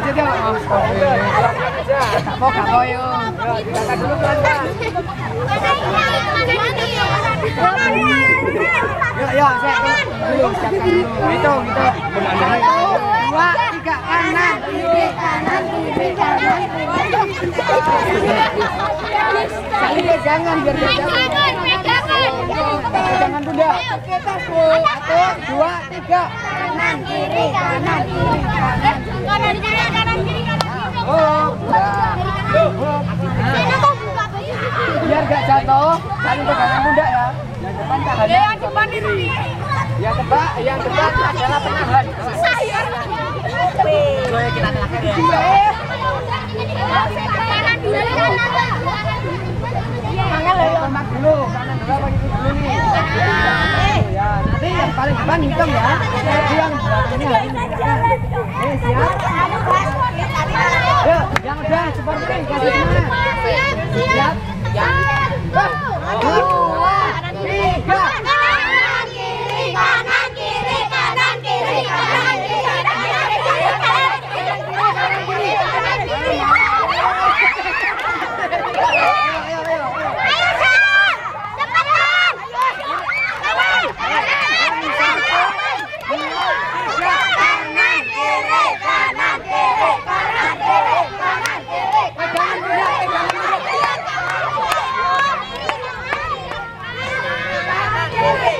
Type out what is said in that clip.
aja dia nggak mau. Tak mau kak Boyo. Kita dulu pelan-pelan. Hitung, hitung. Dua, tiga, kanan, kiri, kanan, kiri, kanan, ya jangan biar jangan. Jangan bunda. Satu, dua, tiga. Kanan, kiri, kanan, kiri, kanan. Oh, udah. Oh, biar gak jatuh saling pegangan pundak ya yang depan tahannya yang depan kiri yang depan yang depan adalah penahan Gue kita terakhir ya dulu kanan dulu apa gitu dulu nih ya nanti yang paling depan hitam ya yang ini Kanan